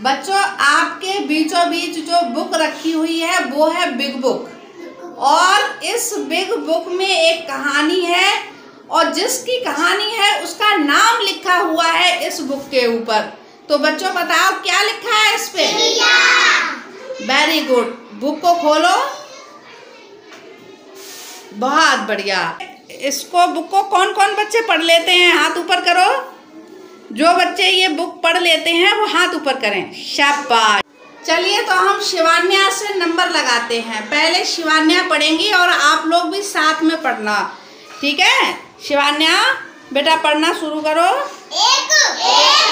बच्चों आपके बीचों बीच जो बुक रखी हुई है वो है बिग बुक और इस बिग बुक में एक कहानी है और जिसकी कहानी है उसका नाम लिखा हुआ है इस बुक के ऊपर. तो बच्चों बताओ क्या लिखा है इस पे? वेरी गुड बुक को खोलो. बहुत बढ़िया. इसको बुक को कौन कौन बच्चे पढ़ लेते हैं? हाथ ऊपर करो. जो बच्चे ये बुक पढ़ लेते हैं, वो हाथ ऊपर करें। शाबाश। चलिए तो हम शिवान्या से नंबर लगाते हैं। पहले शिवान्या पढ़ेंगी और आप लोग भी साथ में पढ़ना। ठीक है? शिवान्या, बेटा पढ़ना शुरू करो। एक एक